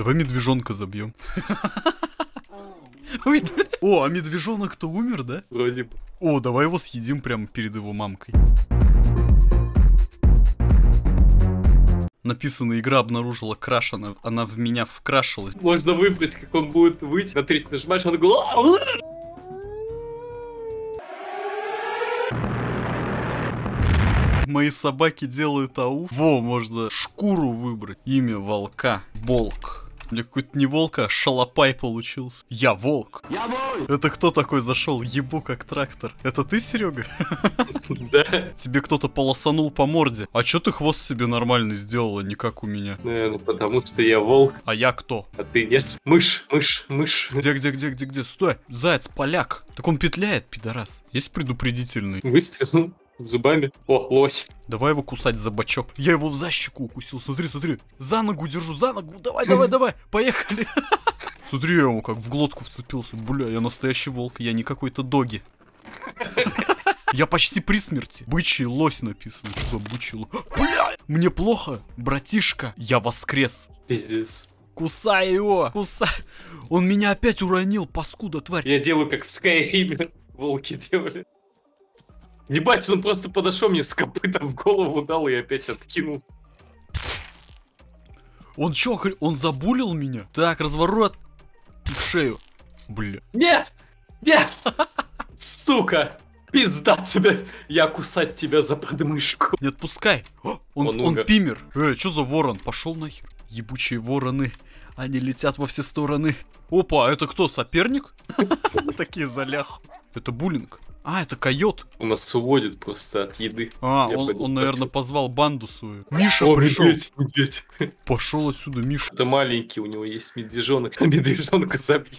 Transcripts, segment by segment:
Давай медвежонка забьем. О, а медвежонок-то умер, да? Вроде бы. О, давай его съедим прямо перед его мамкой. Написано, игра обнаружила краш, она, она в меня вкрашилась. Можно выбрать, как он будет выть. На третий нажимаешь, он говорит... Мои собаки делают ау. Во, можно шкуру выбрать. Имя волка. Волк. Мне какой-то не волк, а шалопай получился. Я волк. Я волк! Это кто такой зашел? Ебу как трактор. Это ты, Серега? Да. Тебе кто-то полосанул по морде. А чё ты хвост себе нормально сделала, не как у меня? Ну, потому что я волк, А я кто? а ты нет. Мышь, мышь, мышь. Где, где, где, где, где? Стой! Заяц, поляк! Так он петляет, пидорас. Есть предупредительный? Выстрелил зубами. О, лось. Давай его кусать за бочок. Я его в защеку укусил. Смотри, смотри. За ногу держу, за ногу. Давай, давай, давай. Поехали. Смотри, я ему как в глотку вцепился. Бля, я настоящий волк, я не какой-то доги. Я почти при смерти. Бычий лось написано. Что за бычий лось? Бля, мне плохо, братишка. Я воскрес. Пиздец. Кусай его, кусай. Он меня опять уронил, паскуда, тварь. Я делаю, как в Скайриме волки делали. Ебать, он просто подошел мне с копытом в голову дал и опять откинулся. Он чё, хр- он забулил меня? Так, разворот. В шею. Бля. Нет! Нет! Сука! Пизда тебе! Я кусать тебя за подмышку. Не отпускай. О, он, Он он, пимер. Э, что за ворон? Пошел нахер. Ебучие вороны. Они летят во все стороны. Опа, это кто, соперник? Такие заляху. Это буллинг. А, это койот. У нас уводит просто от еды. А, Я он, пойду он, наверное, позвал банду свою. Миша О, пришел. медведь, медведь. Пошел отсюда, Миша. Это маленький, у него есть медвежонок. А медвежонка забьем.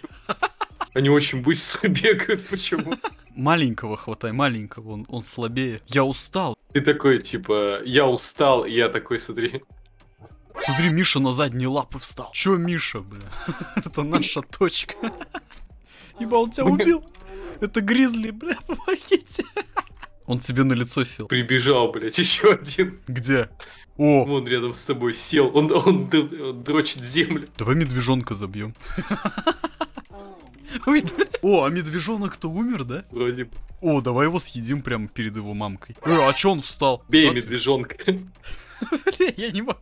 Они очень быстро бегают, почему? Маленького хватай, маленького, он, он слабее. Я устал. Ты такой, типа, я устал, и я такой, смотри. Смотри, Миша на задние лапы встал. Чё, Миша, бля? Это наша точка. Ибо он тебя убил. Это гризли, бля, помогите. Он тебе на лицо сел. Прибежал, блядь, еще один. Где? О, Вон рядом с тобой сел. Он, он, он дрочит землю. давай медвежонка забьем. О, а медвежонок-то умер, да? Вроде бы. О, давай его съедим прямо перед его мамкой. Э, а чё он встал? Бей медвежонка. Бля, я не могу.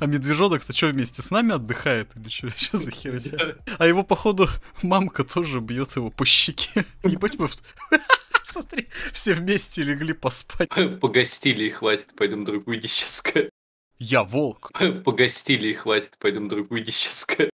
А медвежонок-то что, вместе с нами отдыхает или что? Что за херня? А его, походу, мамка тоже бьет его по щеке. Ебать, мы... Смотри, все вместе легли поспать. Погостили и хватит, пойдем другую десятка. Я волк. Погостили и хватит, пойдем другую десятка.